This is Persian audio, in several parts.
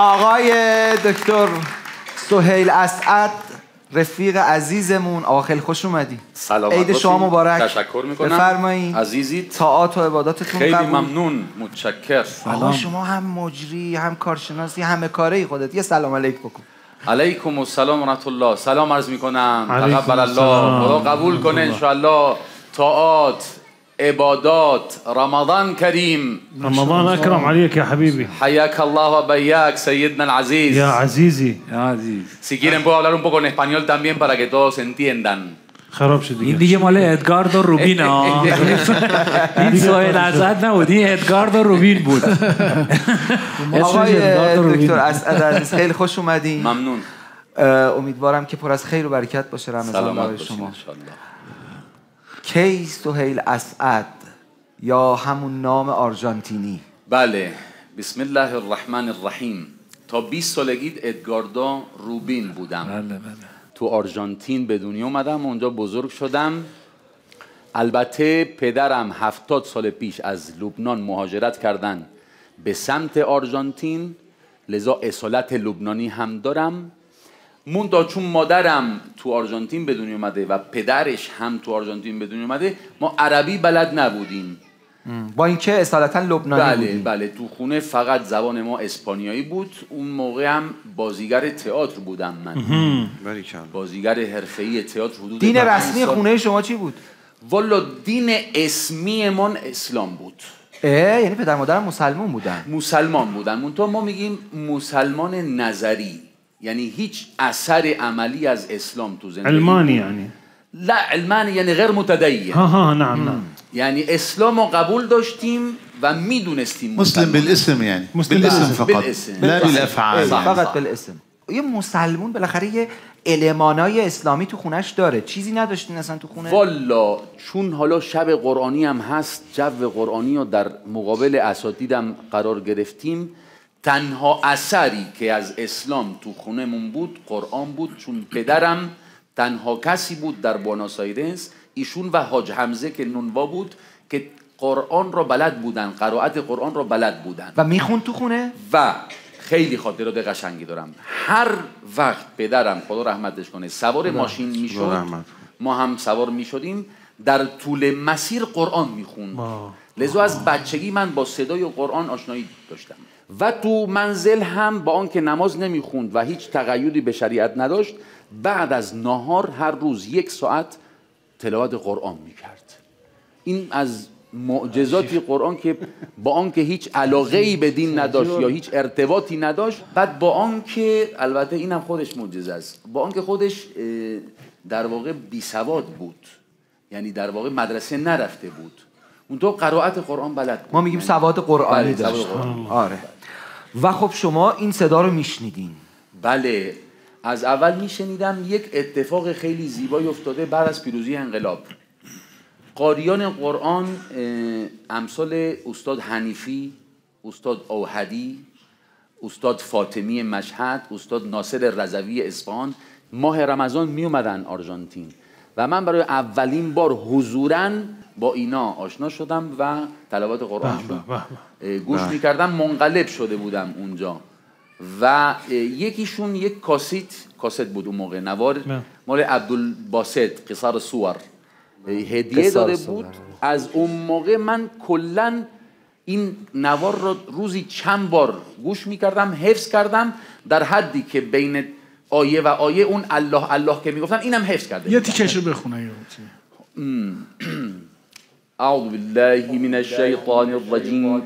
آقای دکتر سهیل اسعد رفیق عزیزمون. آقا خیلی خوش اومدی. سلامت عید. شما مبارک. تشکر می‌کنم. بفرمایید عزیزید. طاعات و عباداتتون خیلی قبول. ممنون. متشکر. آقا شما هم مجری هم کارشناسی همه کاره خودت. یه سلام علیک بکن. علیکم السلام و رحمت الله سلام عرض می‌کنم. تقبل الله. خدا قبول کنه انشاءالله. طاعات. عبادات. رمضان کریم. رمضان اكرم عليك يا حبيبي حیاک الله و بیاک سیدنا العزیز. يا عزيزي Si quieren puedo hablar un poco en español también para que todos entiendan. خراب شد این دیگه مال ادگارد و روبین ها این سوهل ازد نبود. این ادگارد و روبین بود. آقای. دکتر اسعد عزیز خیلی خوش اومدین. ممنون. امیدوارم که پر از خیر و برکت باشه رمضان سلامت برای شما. کی سهیل اسعد یا همون نام آرژانتینی؟ بله. بسم الله الرحمن الرحیم. تا 20 سالگی ادگاردو روبین بودم. تو آرژانتین به دنیا اومدم اونجا بزرگ شدم. البته پدرم هفتاد سال پیش از لبنان مهاجرت کردن به سمت آرژانتین لذا اصالت لبنانی هم دارم. مونتا چون مادرم تو آرژانتین به دنیا اومده و پدرش هم تو آرژانتین به دنیا اومده ما عربی بلد نبودیم. با اینکه اصالتا لبنانی بله بودی بله تو خونه فقط زبان ما اسپانیایی بود. اون موقع هم بازیگر تئاتر بودم من. بازیگر حرفه‌ای تئاتر حدود دین رسمی. خونه شما چی بود؟ والا دین اسمی من اسلام بود. اه یعنی پدر مادرم مسلمون بودن. مسلمان بودن. منتها ما میگیم مسلمان نظری. یعنی هیچ اثر عملی از اسلام تو زندگی علماني يعني لا علمانی یعنی غیر متدین ها ها نعم نعم یعنی اسلام رو قبول داشتیم و می‌دونستیم مسلم بالاسم مسلم بالاسم. فقط بالاسم. لا. بالافعال صح. يعني. فقط بالاسم یه مسلمون بالاخره یه المانای اسلامی تو خونش داره چیزی نداشتین اصلا تو خونه والا چون حالا شب قرآنی هم هست جو قرآنی رو در مقابل اساتیدم قرار گرفتیم تنها اثری که از اسلام تو خونهمون بود قرآن بود چون پدرم تنها کسی بود در بواناس آیرس ایشون و حاج حمزه که نونوا بود که قرآن را بلد بودن قرائت قرآن را بلد بودن. و میخون تو خونه؟ و خیلی خاطرات قشنگی دارم. هر وقت پدرم خدا رحمتش کنه سوار ماشین می‌شد ما هم سوار می‌شدیم در طول مسیر قرآن می‌خوند. لذا از بچگی من با صدای قرآن آشنایی داشتم. و تو منزل هم با آنکه نماز نمی‌خوند و هیچ تقیدی به شریعت نداشت بعد از نهار هر روز یک ساعت تلاوت قرآن می‌کرد. این از معجزاتی قرآن که با آنکه هیچ علاقه ای به دین نداشت یا هیچ ارتباطی نداشت بعد با آنکه البته اینم خودش معجزه است با آنکه خودش در واقع بی سواد بود یعنی در واقع مدرسه نرفته بود. اون تو قرائت قرآن بلد بود. ما میگیم سواد قرآنی بله، داشت. آره. و خب شما این صدا رو میشنیدین. بله از اول میشنیدم یک اتفاق خیلی زیبایی افتاده بعد از پیروزی انقلاب. قاریان قرآن امثال استاد حنیفی استاد اوهدی استاد فاطمی مشهد استاد ناصر رضوی اصفهان ماه رمضان می اومدن آرژانتین. و من برای اولین بار حضورا با اینا آشنا شدم و تلاوت قرآنشون اه، گوش می‌کردم منقلب شده بودم اونجا. و یکیشون یک کاسیت کاست بود اون موقع نوار. مال عبدالباسط قصار سور اه، هدیه داده. بود. از اون موقع من کلا این نوار رو روزی چند بار گوش می‌کردم حفظ کردم در حدی که بین آیه و آیه اون الله الله که می‌گفتن اینم حفظ کرده یه تیکش رو بخونه یه أعوذ بالله من الشيطان الرجيم.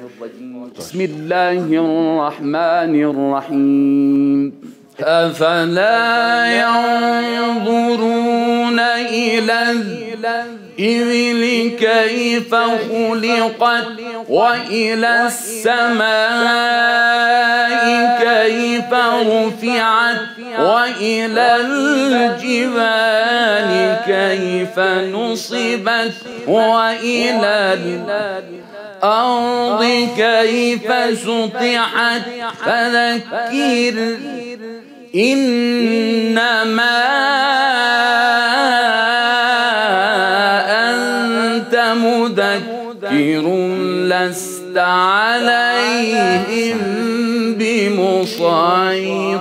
بسم الله الرحمن الرحيم. أفلا ينظرون إلى الإبل كيف خلقت وإلى السماء كيف رفعت وإلى الجبال كيف نصبت وإلى الأرض كيف سطحت فذكر إنما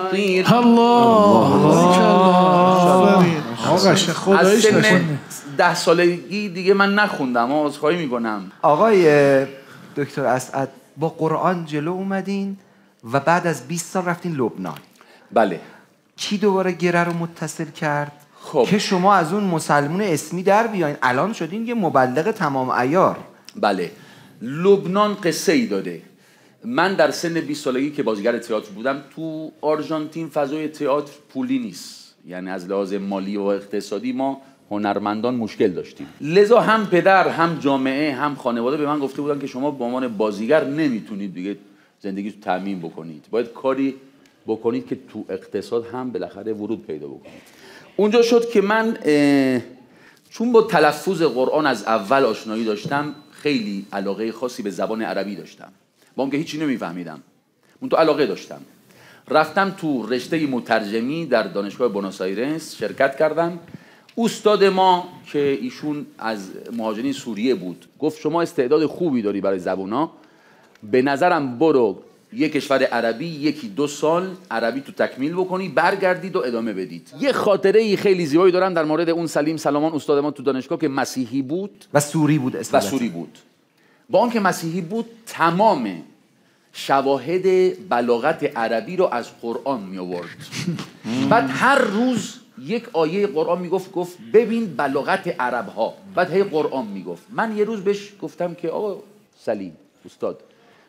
فایطیر آقا از سن ده سالگی دیگه من نخوندم عذرخواهی می‌کنم. آقای دکتر اسعد با قرآن جلو اومدین و بعد از 20 سال رفتین لبنان. بله. کی دوباره گره رو متصل کرد؟ خب. که شما از اون مسلمون اسمی در بیاین. الان شدین یه مبلغ تمام ایار بله. لبنان قصه ای داده. من در سن 20 سالگی که بازیگر تئاتر بودم تو آرژانتین فضای تئاتر پولی نیست. یعنی از لحاظ مالی و اقتصادی ما هنرمندان مشکل داشتیم. لذا هم پدر هم جامعه هم خانواده به من گفته بودن که شما به عنوان بازیگر نمی‌تونید دیگه زندگی تو تامین بکنید. باید کاری بکنید که تو اقتصاد هم بالاخره ورود پیدا بکنید. اونجا شد که من چون با تلفظ قرآن از اول آشنایی داشتم خیلی علاقه خاصی به زبان عربی داشتم. با اینکه هیچی نمیفهمیدم. اون تو علاقه داشتم. رفتم تو رشته مترجمی در دانشگاه بونوس آیرس شرکت کردم. استاد ما که ایشون از مهاجرین سوریه بود گفت شما استعداد خوبی داری برای زبونا. به نظرم برو یه کشور عربی یکی دو سال عربی تو تکمیل بکنی برگردید و ادامه بدید. یه خاطره ای خیلی زیبایی دارم در مورد اون سلیم سلامان استاد ما تو دانشگاه که مسیحی بود. و سوری بود و. سوری بود. با آنکه مسیحی بود تمام شواهد بلاغت عربی رو از قرآن می آورد بعد هر روز یک آیه قرآن می‌گفت گفت ببین بلاغت عرب ها بعد هی قرآن می‌گفت. من یه روز بهش گفتم که آقا سلیم استاد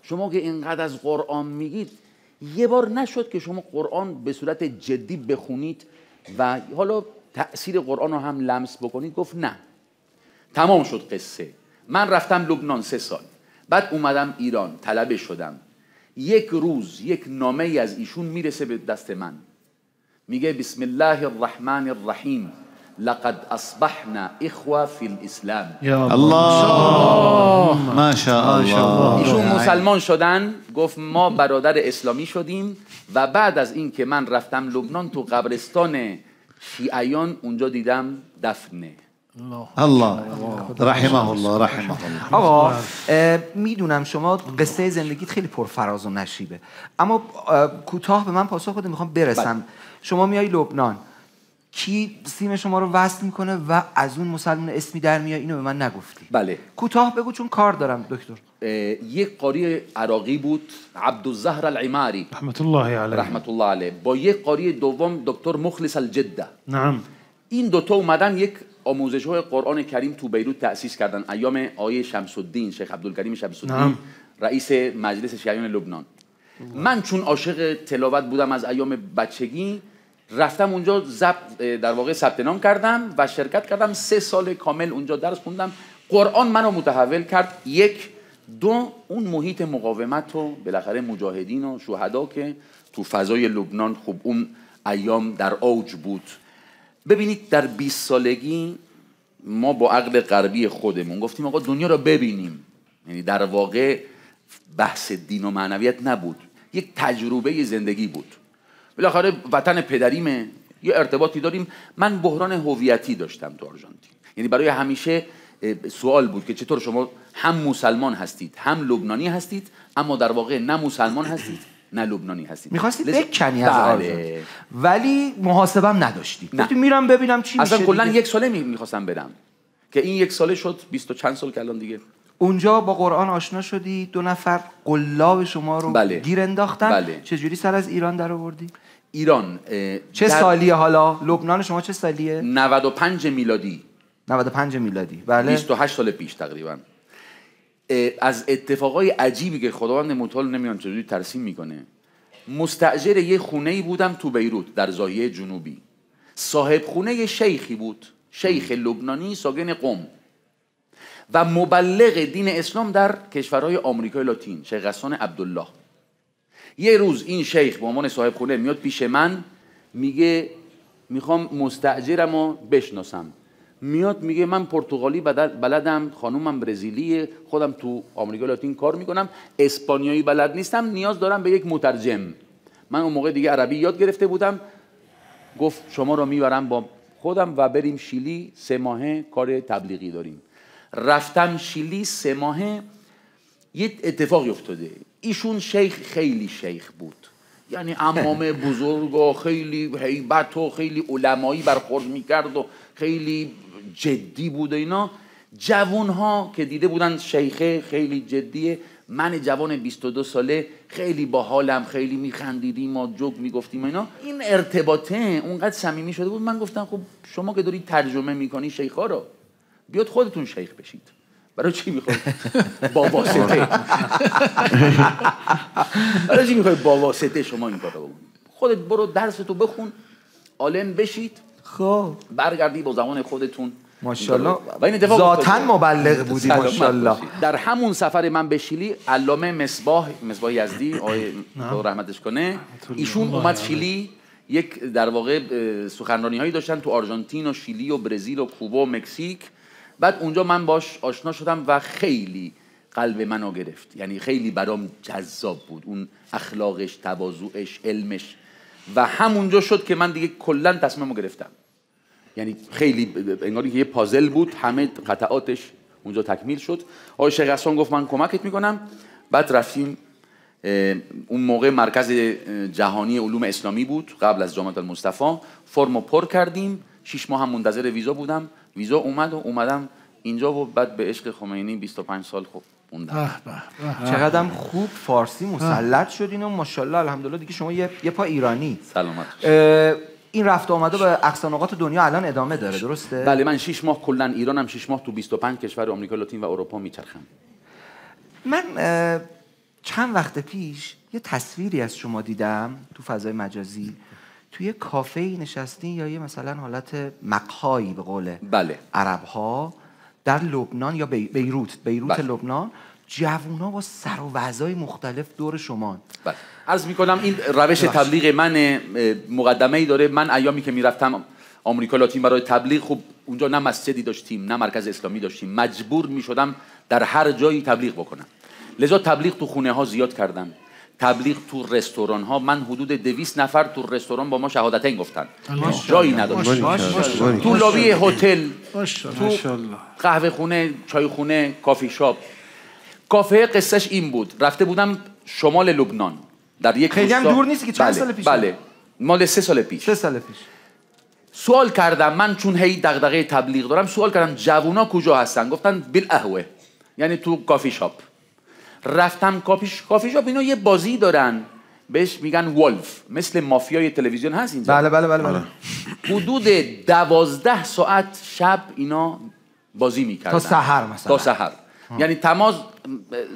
شما که اینقدر از قرآن میگید یه بار نشد که شما قرآن به صورت جدی بخونید و حالا تأثیر قرآن رو هم لمس بکنید. گفت نه. تمام شد قصه. من رفتم لبنان سه سال. بعد اومدم ایران طلبه شدم. یک روز یک نامه ای از ایشون می‌رسه به دست من. میگه بسم الله الرحمن الرحیم لقد اصبحنا اخوه فی الاسلام. یا الله. ما شاء الله. ایشون مسلمان شدن گفت ما برادر اسلامی شدیم و بعد از این که من رفتم لبنان تو قبرستان شیعیان اونجا دیدم دفنه. الله. رحمه الله رحمه الله آقا می‌دونم شما قصه زندگیت خیلی پرفراز و نشیبه. اما اه، کوتاه به من پاسخ بده می‌خوام برسم. شما میای لبنان. کی سیم شما رو وصل می‌کنه و از اون مسلمان اسمی در میاد اینو به من نگفتی. بله. کوتاه بگو چون کار دارم دکتر. یک قاری عراقی بود عبدالزهر العماری. رحمت الله علیه. رحمت الله علیه. با یک قاری دوم دکتر مخلص الجده نعم. این دوتا اومدن یک آموزش های قرآن کریم تو بیروت تأسیس کردن. ایام آیه شمس الدین شیخ عبدالکریم شمس الدین. رئیس مجلس شیعیان لبنان. من چون عاشق تلاوت بودم از ایام بچگی رفتم اونجا ضبط در واقع ثبت نام کردم و شرکت کردم. سه سال کامل اونجا درس خوندم. قرآن منو متحول کرد. یک دو اون محیط مقاومت و بالاخره مجاهدین و شهدا که تو فضای لبنان خب اون ایام در اوج بود. ببینید در 20 سالگی ما با عقل غربی خودمون گفتیم آقا دنیا رو ببینیم. یعنی در واقع بحث دین و معنویت نبود. یک تجربه زندگی بود. بالاخره وطن پدریمه. یه ارتباطی داریم. من بحران هویتی داشتم تو آرژانتین. یعنی برای همیشه سوال بود که چطور شما هم مسلمان هستید هم لبنانی هستید اما در واقع نه مسلمان هستید. نه لبنانی هستید می‌خواستی بکنی از بله. ولی محاسبم نداشتی. نه. گفتی میرم ببینم چی اصلا میشه کلا. یک ساله می- می‌خواستم برم. که این یک ساله شد بیست و چند سال که الان دیگه. اونجا با قرآن آشنا شدی؟ دو نفر قلاب شما رو بله. گیر انداختن؟ بله. چجوری سر از ایران در آوردی؟ ایران چه در سالیه حالا؟ لبنان شما چه سالیه؟ 95 میلادی. 95 میلادی. بله. 28 سال پیش تقریبا. از اتفاقای عجیبی که خداوند متعال نمی‌دونم چجوری ترسیم می‌کنه. مستاجر یه خونه ای بودم تو بیروت در زاویه جنوبی. صاحب خونه یه شیخی بود شیخ لبنانی ساکن قم. و مبلغ دین اسلام در کشورهای آمریکای لاتین شیخ غسان عبدالله. یه روز این شیخ به عنوان صاحب خونه میاد پیش من میگه می‌خوام مستاجرم رو بشناسم. میاد میگه من پرتغالی بلدم خانومم برزیلی خودم تو آمریکا لاتین کار می‌کنم اسپانیایی بلد نیستم نیاز دارم به یک مترجم. من اون موقع دیگه عربی یاد گرفته بودم گفت شما رو می‌برم با خودم و بریم شیلی سه ماهه کار تبلیغی داریم. رفتم شیلی سه ماهه یه اتفاقی افتاده. ایشون شیخ خیلی شیخ بود. یعنی امام بزرگ و خیلی حیبت و خیلی علمایی برخورد می‌کرد و خیلی جدی بود اینا. جوون ها که دیده بودن شیخه خیلی جدیه. من جوان 22 ساله خیلی با حالم خیلی میخندیدیم و جوک می‌گفتیم اینا. این ارتباطه اونقدر صمیمی شده بود. من گفتم خب شما که داری ترجمه می‌کنی شیخا رو بیاد خودتون شیخ بشید. برای چی می‌خوای؟ با واسطه. برای چی می‌خوای با واسطه شما این کارو خودت برو درس تو بخون عالم بشید. خب. برگردی با زمان خودتون. ماشاءالله. و این ذاتا مبلغ بودی ماشاءالله. در همون سفر من به شیلی علامه مصباح مصباح یزدی آقای رحمتش کنه. ایشون اومد شیلی یک در واقع سخنرانی هایی داشتن تو آرژانتین و شیلی و برزیل و کوبا و مکزیک. بعد اونجا من باش آشنا شدم و خیلی قلب منو گرفت. یعنی خیلی برام جذاب بود. اون اخلاقش تواضعش علمش. و همونجا شد که من دیگه کلا تصمیمو گرفتم. یعنی خیلی انگاری که یه پازل بود همه قطعاتش اونجا تکمیل شد. آقای شیخ گفت من کمکت می‌کنم. بعد رفتیم اون موقع مرکز جهانی علوم اسلامی بود قبل از جامعه المصطفى فرمو پر کردیم. شش ماه هم منتظر ویزا بودم. ویزا اومد و اومدم اینجا و بعد به عشق خمینی 25 سال خب موندم چقدر خوب فارسی مسلط شدین و ماشاءالله الحمدلله دیگه شما یه, یه پا ایرانی. سلامت این رفت آمده به اقصانقات دنیا الان ادامه داره درسته؟ بله من 6 ماه کلا ایرانم 6 ماه تو 25 کشور آمریکا لاتین و اروپا میچرخم. من چند وقت پیش یه تصویری از شما دیدم تو فضای مجازی. توی کافه نشستی یا یه مثلا حالت مقهایی به قول بله. عرب ها در لبنان یا بیروت؟ بیروت بله. لبنان؟ جوونا با سر و وضعای مختلف دور شما بله. عرض می‌کنم این روش تبلیغ من مقدمه ای داره. من ایامی که می‌رفتم آمریکا لاتین برای تبلیغ خب اونجا نه مسجدی داشتیم نه مرکز اسلامی داشتیم. مجبور می‌شدم در هر جایی تبلیغ بکنم. لذا تبلیغ تو خونه ها زیاد کردم. تبلیغ تو رستوران ها من حدود دویست نفر تو رستوران با ما شهادتین گفتن. جایی نداشت. تو لابی هتل تو قهوه خونه چای خونه کافی شاپ. کافه قصهش این بود. رفته بودم شمال لبنان. در یک خیلی هم دور نیست که چند بله. سال پیش بله. مال سه سال پیش. سه سال پیش. سوال کردم. من چون هی دغدغه تبلیغ دارم سوال کردم جوونا کجا هستن؟ گفتن قهوه یعنی تو کافی شاپ. رفتم کافی کافی شاپ اینا یه بازی دارن. بهش میگن wolf. مثل مافیای تلویزیون هست اینجا. بله بله بله, بله. حدود دوازده ساعت شب اینا بازی می‌کردن. تا سحر مثلا. تا سحر. یعنی تماز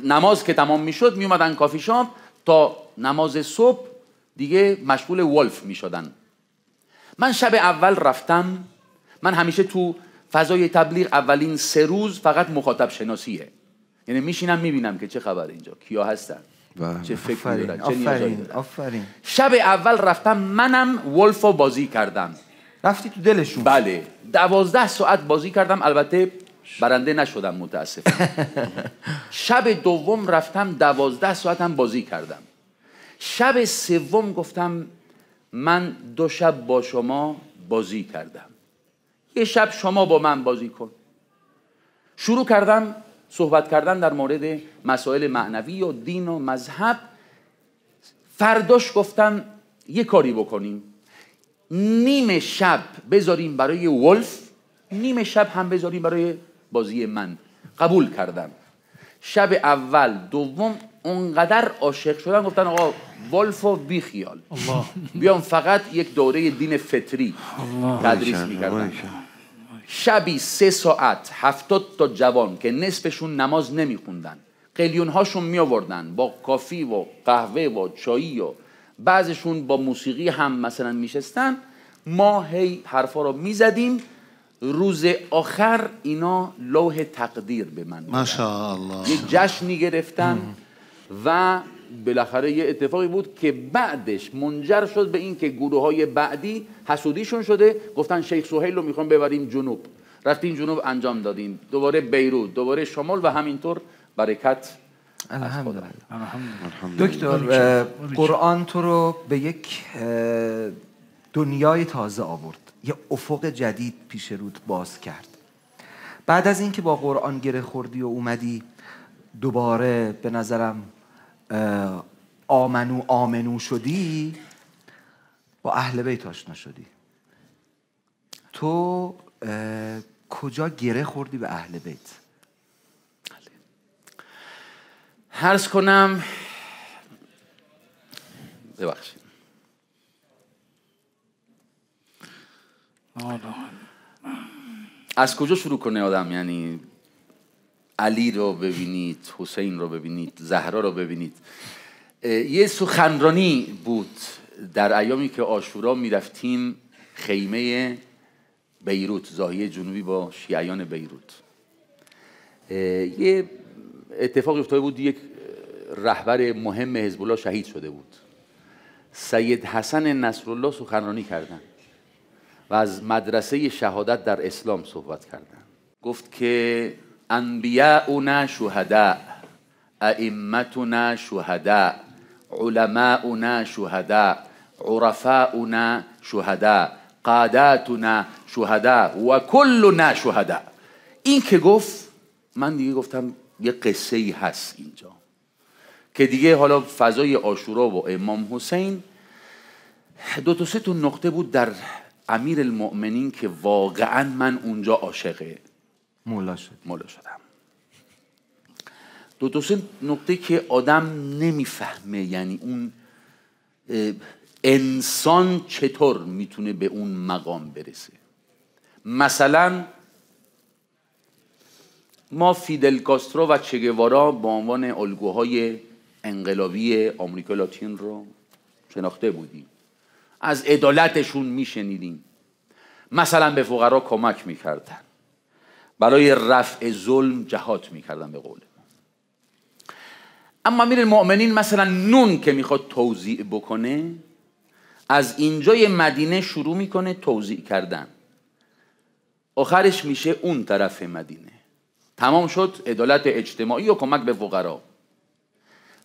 نماز که تمام می‌شد میومدن کافی شاپ. تا نماز صبح دیگه مشغول wolf می‌شدن. من شب اول رفتم. من همیشه تو فضای تبلیغ اولین سه روز فقط مخاطب شناسیه. یعنی میشینم می‌بینم که چه خبر اینجا کیا هستن. چه فکری دارن چه آفرین. آفرین. شب اول رفتم منم ولف رو بازی کردم رفتی تو دلشون بله دوازده ساعت بازی کردم البته برنده نشدم متاسفم شب دوم رفتم دوازده ساعت هم بازی کردم شب سوم گفتم من دو شب با شما بازی کردم یه شب شما با من بازی کن شروع کردم صحبت کردن در مورد مسائل معنوی و دین و مذهب. فرداش گفتم یه کاری بکنیم. نیم شب بذاریم برای ولف نیم شب هم بذاریم برای بازی من. قبول کردم شب اول دوم اونقدر عاشق شدن گفتن آقا ولفو بی خیال. بیام فقط یک دوره دین فطری تدریس می‌کردن. شبی سه ساعت هفتاد تا جوان که نصفشون نماز نمیخوندن. قلیون هاشون می آوردن با کافی و قهوه و چایی و بعضشون با موسیقی هم مثلا میشستن. ما هی حرفا رو می‌زدیم. روز آخر اینا لوح تقدیر به من ماشاءالله. یه جشنی گرفتن و بالاخره یه اتفاقی بود که بعدش منجر شد به این که گروه های بعدی حسودیشون شده. گفتن شیخ سوهیل رو می‌خوام ببریم جنوب. رفتیم جنوب انجام دادیم دوباره بیروت دوباره شمال و همینطور برکت دکتر قرآن تو رو به یک دنیای تازه آورد. یه افق جدید پیش رود باز کرد. بعد از اینکه با قرآن گره خوردی و اومدی دوباره به نظرم آمنو آمنو شدی با اهل بیت آشنا شدی. تو کجا گره خوردی به اهل بیت؟ هرز کنم ببخشید. از کجا شروع کنه آدم؟ یعنی علی رو ببینید حسین رو ببینید زهرا رو ببینید. یه سخنرانی بود در ایامی که آشورا می‌رفتیم خیمه بیروت زاهیه جنوبی با شیعیان بیروت. یه اتفاقی افتاده بود یک رهبر مهم حزب الله شهید شده بود. سید حسن نصرالله سخنرانی کردن و از مدرسه شهادت در اسلام صحبت کردن. گفت که انبیاؤنا شهداء ائمتنا شهداء علماؤنا شهداء عرفاؤنا شهداء قاداتنا شهداء و کلنا شهداء. این که گفت من دیگه گفتم یه قصه ای هست اینجا. که دیگه حالا فضای آشورا و امام حسین دو تا سه تا نقطه بود در امیر المؤمنین که واقعا من اونجا عاشق مولا شد مولا شدم. دو سه نقطه که آدم نمی‌فهمه یعنی اون انسان چطور می‌تونه به اون مقام برسه؟ مثلا ما فیدل کاسترو و چگوارا به عنوان الگوهای انقلابی آمریکا لاتین رو شناخته بودیم. از عدالتشون میشنیدیم. مثلا به فقرا کمک می‌کردن. برای رفع ظلم جهات می‌کردن به قول اما امیر المؤمنین مثلا نون که می‌خواد توضیع بکنه از اینجای مدینه شروع می‌کنه توضیع کردن. آخرش میشه اون طرف مدینه. تمام شد عدالت اجتماعی و کمک به فقرا.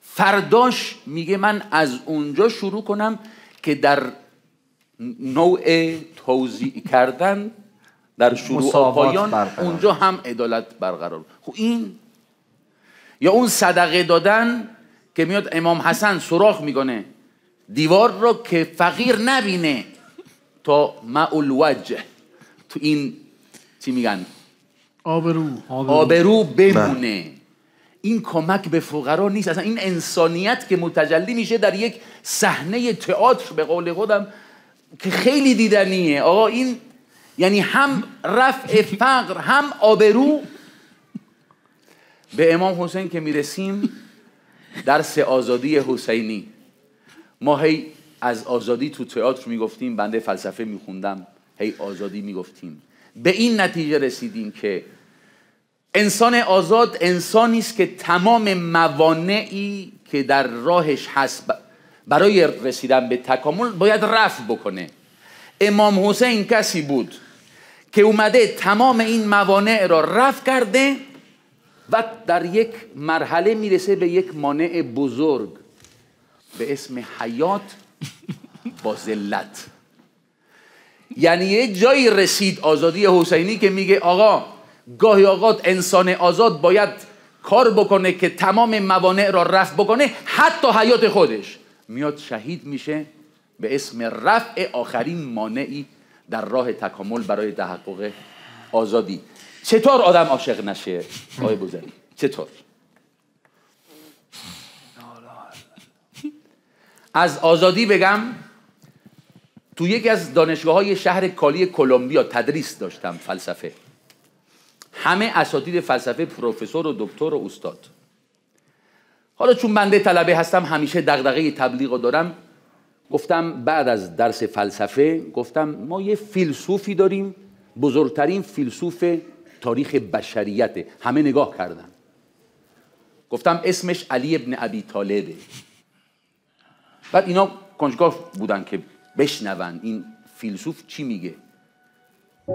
فرداش میگه من از اونجا شروع کنم که در نوع توضیح کردن در شروع و پایان اونجا هم عدالت برقرار. خب این یا اون صدقه دادن که میاد امام حسن سراخ می‌کنه دیوار رو که فقیر نبینه تا معول وجه تو این چی میگن؟ آبرو. آبرو. بمونه. این کمک به فقرا نیست. اصلا این انسانیت که متجلی میشه در یک صحنه تئاتر به قول خودم که خیلی دیدنیه. آقا این یعنی هم رفع فقر هم آبرو. به امام حسین که می‌رسیم درس آزادی حسینی. ما هی از آزادی تو تئاتر می‌گفتیم بنده فلسفه میخوندم هی آزادی می‌گفتیم. به این نتیجه رسیدیم که انسان آزاد انسانی است که تمام موانعی که در راهش هست برای رسیدن به تکامل باید رفع بکنه. امام حسین کسی بود که اومده تمام این موانع را رفع کرده و در یک مرحله می‌رسه به یک مانع بزرگ به اسم حیات با ذلت. یعنی یه جایی رسید آزادی حسینی که میگه آقا گاهی اوقات انسان آزاد باید کار بکنه که تمام موانع را رفع بکنه حتی حیات خودش. میاد شهید میشه به اسم رفع آخرین مانعی در راه تکامل برای تحقق آزادی. چطور آدم عاشق نشه؟ آقای بوزنی چطور؟ از آزادی بگم تو یکی از دانشگاه های شهر کالی کلمبیا تدریس داشتم فلسفه. همه اساتید فلسفه پروفسور و دکتر و استاد. حالا چون بنده طلبه هستم همیشه دغدغه تبلیغ دارم. گفتم بعد از درس فلسفه گفتم ما یه فیلسوفی داریم بزرگترین فیلسوف تاریخ بشریته. همه نگاه کردن. گفتم اسمش علی ابن ابی طالبه. بعد اینا کنجکاو بودن که بشنون این فیلسوف چی میگه.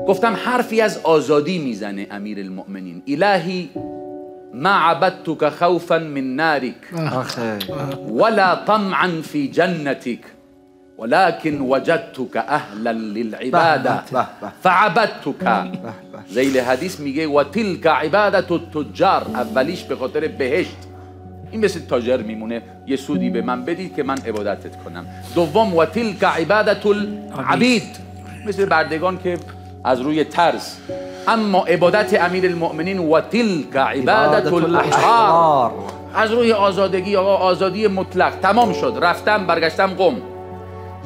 گفتم حرفی از آزادی می‌زنه امیر المؤمنین. الهی ما عبدتك خوفا من نارك ولا طمعا في جنتك ولكن وجدتك اهلا للعباده فعبدتك. زیل حدیث میگه و تلك عبادت التجار. اولیش به خاطر بهشت. این مثل تاجر میمونه. یه سودی به من بدید که من عبادتت کنم. دوم و تلک عبادت العبید. مثل بردگان که از روی ترس. اما عبادت امیر المؤمنین و تلک عبادت الاحرار از روی آزادگی آقا آزادی مطلق. تمام شد. رفتم برگشتم قم.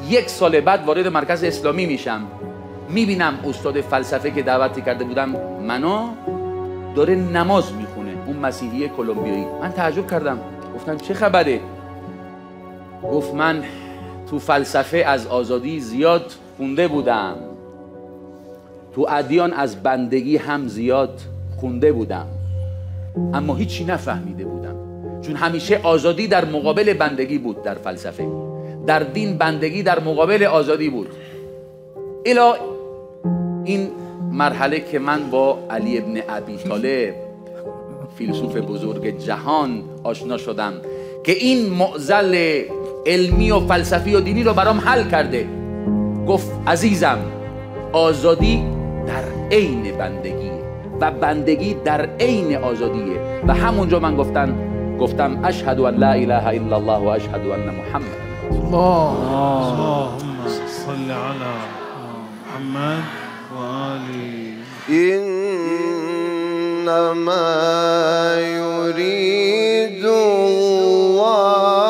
یک سال بعد وارد مرکز اسلامی میشم. می‌بینم استاد فلسفه که دعوتی کرده بودم منو داره نماز می‌خونه اون مسیحی کلمبیایی. من تعجب کردم. گفتم چه خبره؟ گفت من تو فلسفه از آزادی زیاد خونده بودم. تو ادیان از بندگی هم زیاد خونده بودم. اما هیچی نفهمیده بودم. چون همیشه آزادی در مقابل بندگی بود در فلسفه. در دین بندگی در مقابل آزادی بود. الا این مرحله که من با علی ابن ابی طالب فیلسوف بزرگ جهان آشنا شدم که این معزل علمی و فلسفی و دینی رو برام حل کرده. گفت عزیزم آزادی در عین بندگی و بندگی در عین آزادیه. و همونجا من گفتم گفتم اشهد ان لا اله الا الله و اشهد ان محمد. اللهم صل على محمد و آله إنما يريد الله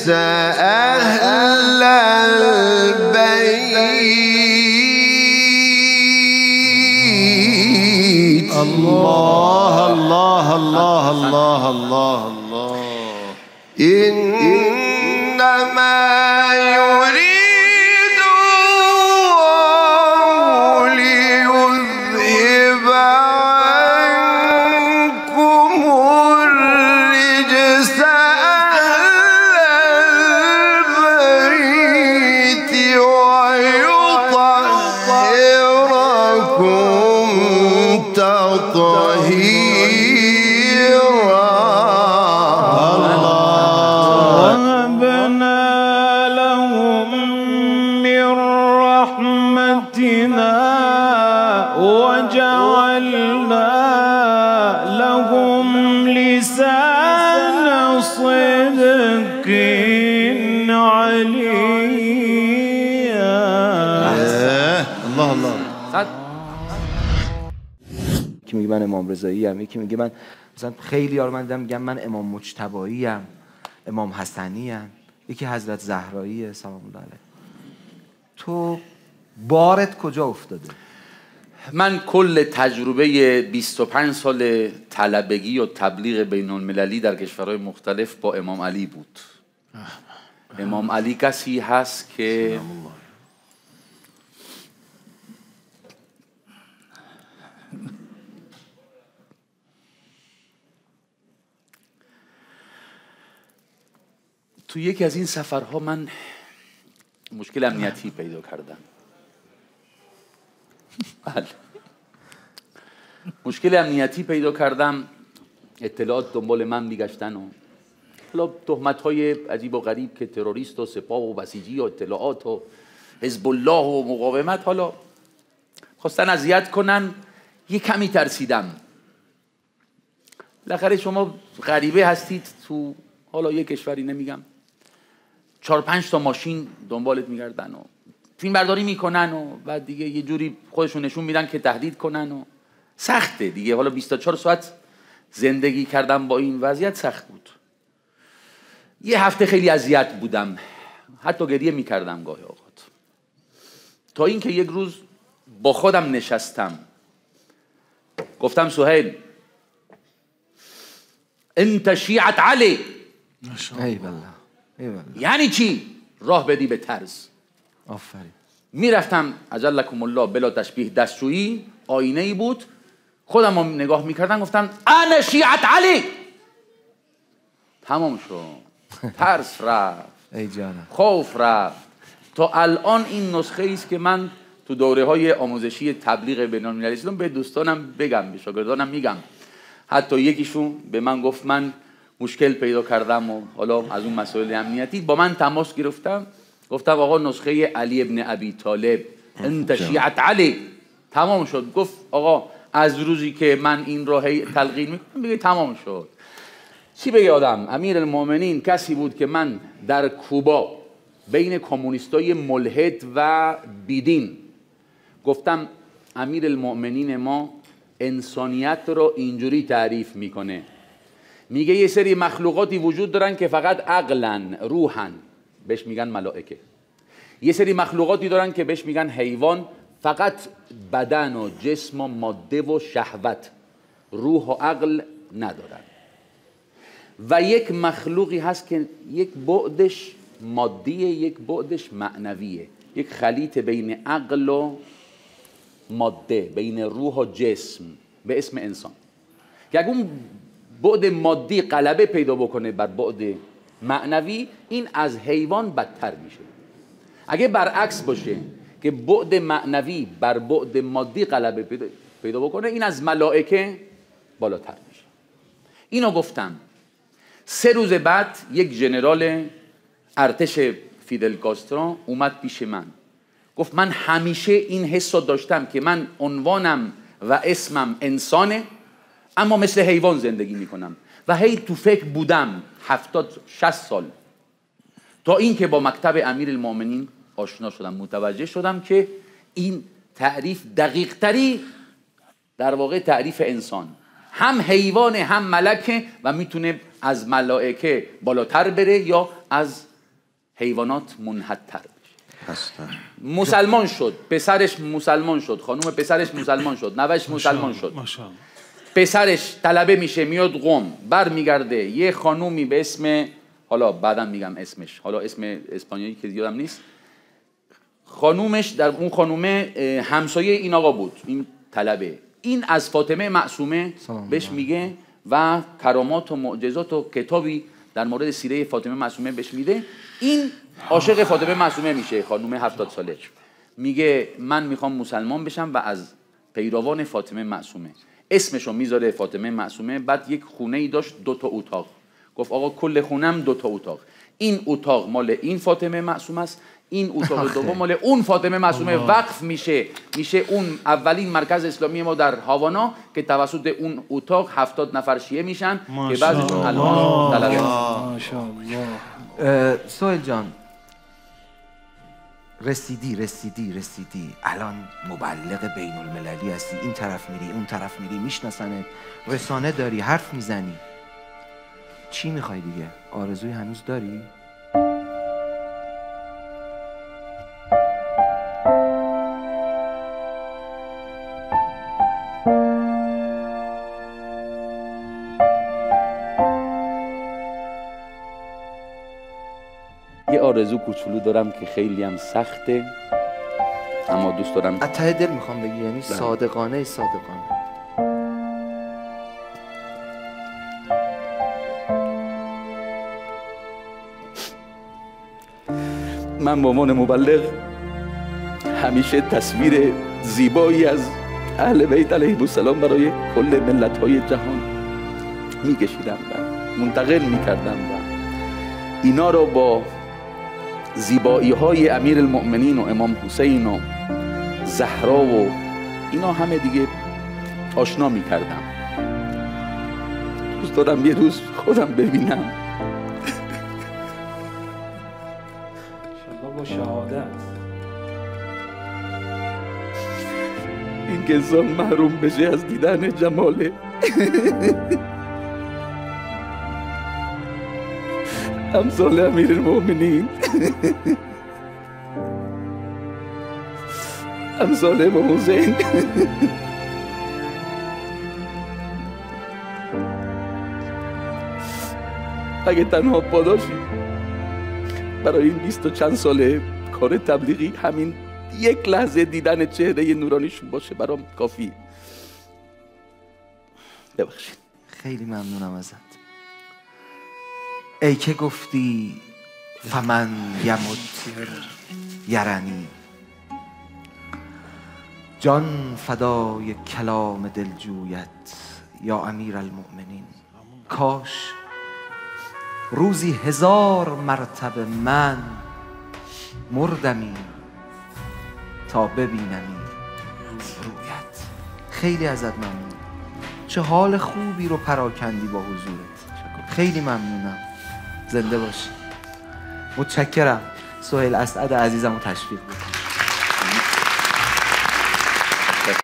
الرجس أهل البيت. الله الله الله الله الله الله. إنما من امام رضایی ام. یکی میگه من مثلا خیلی ها رو من دیدم میگم من امام مجتبایی ام امام حسنی ام. یکی حضرت زهرایی سلام الله علیه. تو بارت کجا افتاده؟ من کل تجربه 25 سال طلبگی و تبلیغ بین المللی در کشورهای مختلف با امام علی بود. امام علی کسی هست که تو یکی از این سفرها من مشکل امنیتی پیدا کردم. بله. مشکل امنیتی پیدا کردم. اطلاعات دنبال من میگشتن و حالا تهمت های عجیب و غریب که تروریست و سپاه و بسیجی و اطلاعات و حزب الله و مقاومت حالا خواستن اذیت کنن یه کمی ترسیدم. بالاخره شما غریبه هستید تو حالا یه کشوری نمیگم. چهار پنج تا ماشین دنبالت میگردن و فیلم برداری می‌کنن و بعد دیگه یه جوری خودشون نشون میدن که تهدید کنن و سخته دیگه. حالا 24 ساعت زندگی کردم با این وضعیت سخت بود. یه هفته خیلی اذیت بودم. حتی گریه می‌کردم گاهی اوقات. تا اینکه یک روز با خودم نشستم. گفتم سهیل انت شیعت علی. ای یعنی چی؟ راه بدی به ترس. آفرین. می‌رفتم عجلکم الله بلا تشبیه دستشویی آینه ای بود. خودم رو نگاه می‌کردن گفتن انا شیعت علی! تمام شد. ترس رفت. ای جانم. خوف رفت. تا الان این نسخه ای است که من تو دوره های آموزشی تبلیغ بین المللی اسلام به دوستانم بگم به شاگردانم میگم. حتی یکیشون به من گفت من مشکل پیدا کردم و حالا از اون مسائل امنیتی. با من تماس گرفتم. گفتم آقا نسخه علی ابن ابی طالب انت شیعت علی. تمام شد. گفت آقا از روزی که من این رو هی تلقین می‌کنم بگه تمام شد. چی بگه آدم؟ امیر المؤمنین کسی بود که من در کوبا بین کمونیستای ملحد و بیدین گفتم امیر المؤمنین ما انسانیت رو اینجوری تعریف می‌کنه. میگه یه سری مخلوقاتی وجود دارن که فقط عقلن روحن. بهش میگن ملائکه. یه سری مخلوقاتی دارن که بهش میگن حیوان. فقط بدن و جسم و ماده و شهوت روح و عقل ندارن. و یک مخلوقی هست که یک بعدش مادیه یک بعدش معنویه. یک خلیط بین عقل و ماده بین روح و جسم به اسم انسان. که اگه اون بعد مادی غلبه پیدا بکنه بر بعد معنوی این از حیوان بدتر میشه. اگه برعکس باشه که بعد معنوی بر بعد مادی غلبه پیدا- بکنه این از ملائکه بالاتر میشه. اینو گفتم. سه روز بعد یک ژنرال ارتش فیدل کاسترو اومد پیش من. گفت من همیشه این حس داشتم که من عنوانم و اسمم انسانه. اما مثل حیوان زندگی می‌کنم. و هی تو فکر بودم هفتاد شست سال. تا اینکه با مکتب امیر المؤمنین آشنا شدم متوجه شدم که این تعریف دقیق تری در واقع تعریف انسان. هم حیوان هم ملکه و می‌تونه از ملائکه بالاتر بره یا از حیوانات منحدتر بشه. هستن مسلمان شد. پسرش مسلمان شد. خانم پسرش مسلمان شد. نوش مسلمان شد. ماشاءالله. پسرش طلبه میشه میاد قم بر میگرده یه خانومی به اسم حالا بعدم میگم اسمش حالا اسم اسپانیایی که یادم نیست. خانومش در اون خانومه همسایه این آقا بود این طلبه. این از فاطمه معصومه بهش میگه و کرامات و معجزات و کتابی در مورد سیره فاطمه معصومه بهش میده. این عاشق فاطمه معصومه میشه خانوم هفتاد ساله. میگه من می‌خوام مسلمان بشم و از پیروان فاطمه معصومه. اسمشو می‌ذاره فاطمه معصومه. بعد یک خونه ای داشت دو تا اتاق. گفت آقا کل خونم دو تا اتاق. این اتاق مال این فاطمه معصومه است این اتاق دوم مال اون فاطمه معصومه. وقف میشه. میشه اون اولین مرکز اسلامی ما در هاوانا که توسط اون اتاق هفتاد نفر شیعه میشن که بعضیشون الان سوهل جان رسیدی رسیدی رسیدی. الان مبلغ بین المللی هستی. این طرف میری اون طرف میری. میشناسنت. رسانه داری حرف می‌زنی. چی می‌خوای دیگه؟ آرزوی هنوز داری؟ آرزو کوچولو دارم که خیلی هم سخته اما دوست دارم از ته دل می‌خوام بگی یعنی صادقانه صادقانه. من به عنوان مبلغ همیشه تصویر زیبایی از اهل بیت علیهم السلام برای کل ملت های جهان میکشیدم و منتقل می‌کردم و اینا رو با زیبایی های امیر المؤمنین و امام حسین و زهرا و اینا همه دیگه آشنا می‌کردم. دوست دارم یه روز خودم ببینم. شهادت. این که انسان محروم بشه از دیدن جمال امثال امیر المؤمنین امثال امام حسین اگه تنها پاداشی برای این بیست و چند ساله کار تبلیغی همین یک لحظه دیدن چهره نورانیشون باشه برام کافی. ببخشید. خیلی ممنونم ازت. ای که گفتی فمن یمت یرنی. جان فدای کلام دلجویت یا امیر المؤمنین. کاش روزی هزار مرتبه من مردمی تا ببینمی رویت. خیلی ازت ممنون. چه حال خوبی رو پراکندی با حضورت. خیلی ممنونم. زنده باشی متشکرم. سهیل اسعد عزیزم رو تشویق بکن